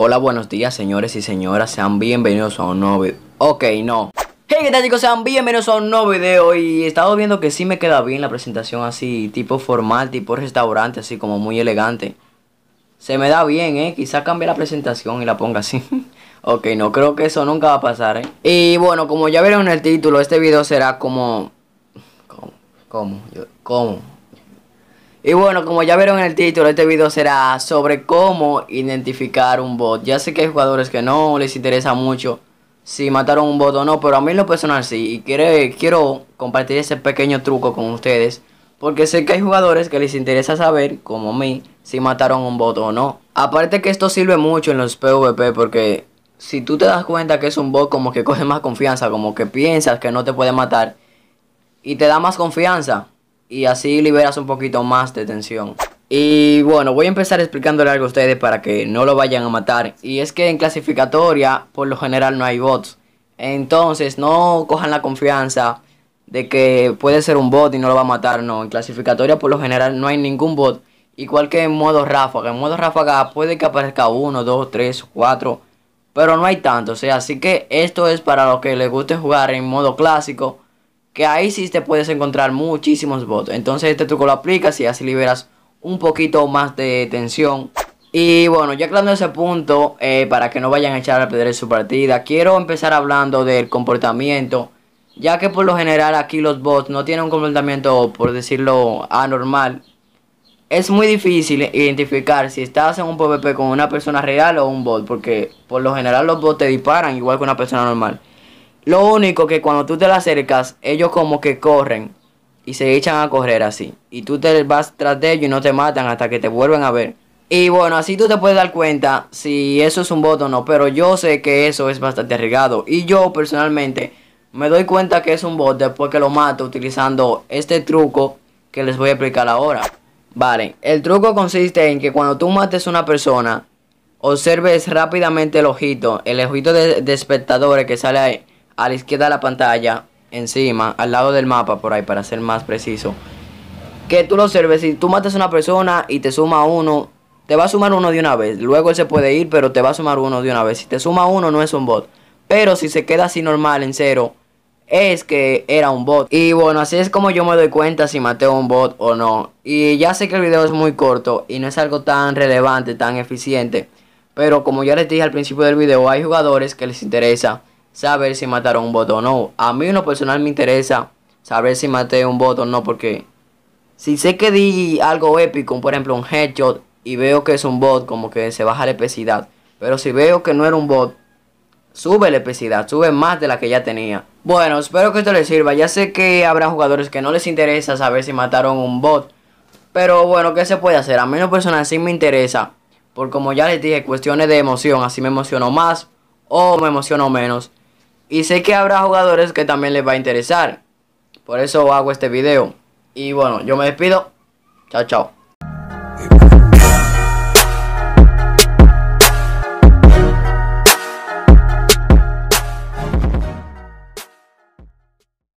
Hola, buenos días señores y señoras, sean bienvenidos a un nuevo video. Ok, no. Hey, ¿qué tal chicos? Sean bienvenidos a un nuevo video y he estado viendo que sí me queda bien la presentación así, tipo formal, tipo restaurante, así como muy elegante. Se me da bien, ¿eh? Quizá cambie la presentación y la ponga así. ok, no creo que eso nunca va a pasar, ¿eh? Y bueno, como ya vieron en el título, este video será como... ¿Cómo? ¿Cómo? ¿Cómo? Y bueno, como ya vieron en el título, este video será sobre cómo identificar un bot. Ya sé que hay jugadores que no les interesa mucho si mataron un bot o no, pero a mí en lo personal sí. Y quiero, quiero compartir ese pequeño truco con ustedes. Porque sé que hay jugadores que les interesa saber, como a mí, si mataron un bot o no. Aparte que esto sirve mucho en los PvP porque si tú te das cuenta que es un bot, como que coges más confianza, como que piensas que no te puede matar. Y te da más confianza y así liberas un poquito más de tensión. Y bueno, voy a empezar explicándole algo a ustedes para que no lo vayan a matar. Y es que en clasificatoria, por lo general, no hay bots. Entonces, no cojan la confianza de que puede ser un bot y no lo va a matar. No, en clasificatoria, por lo general, no hay ningún bot. Igual que en modo ráfaga. En modo ráfaga puede que aparezca uno, dos, tres, cuatro. Pero no hay tanto. Sea, así que esto es para los que les guste jugar en modo clásico que ahí sí te puedes encontrar muchísimos bots. Entonces este truco lo aplicas y así liberas un poquito más de tensión. Y bueno, ya aclarando ese punto, eh, para que no vayan a echar a perder su partida, quiero empezar hablando del comportamiento. Ya que por lo general aquí los bots no tienen un comportamiento, por decirlo, anormal. Es muy difícil identificar si estás en un PvP con una persona real o un bot. Porque por lo general los bots te disparan igual que una persona normal. Lo único que cuando tú te le acercas, ellos como que corren y se echan a correr así. Y tú te vas tras de ellos y no te matan hasta que te vuelven a ver. Y bueno, así tú te puedes dar cuenta si eso es un bot o no. Pero yo sé que eso es bastante arriesgado. Y yo personalmente me doy cuenta que es un bot después que lo mato utilizando este truco que les voy a explicar ahora. Vale, el truco consiste en que cuando tú mates a una persona, observes rápidamente el ojito, el ojito de, de espectadores que sale ahí a la izquierda de la pantalla, encima, al lado del mapa, por ahí, para ser más preciso. Que tú lo observes, si tú matas a una persona y te suma uno, te va a sumar uno de una vez. Luego él se puede ir, pero te va a sumar uno de una vez. Si te suma uno, no es un bot. Pero si se queda así normal, en cero, es que era un bot. Y bueno, así es como yo me doy cuenta si maté a un bot o no. Y ya sé que el video es muy corto y no es algo tan relevante, tan eficiente. Pero como ya les dije al principio del video, hay jugadores que les interesa saber si mataron un bot o no. A mí en lo personal me interesa saber si maté un bot o no porque si sé que di algo épico, por ejemplo un headshot y veo que es un bot, como que se baja la epicidad. Pero si veo que no era un bot, sube la epicidad, sube más de la que ya tenía. Bueno, espero que esto les sirva. Ya sé que habrá jugadores que no les interesa saber si mataron un bot. Pero bueno, ¿qué se puede hacer? A mí lo personal sí me interesa. Por como ya les dije, cuestiones de emoción. Así me emociono más o me emociono menos. Y sé que habrá jugadores que también les va a interesar. Por eso hago este video. Y bueno, yo me despido. Chao, chao.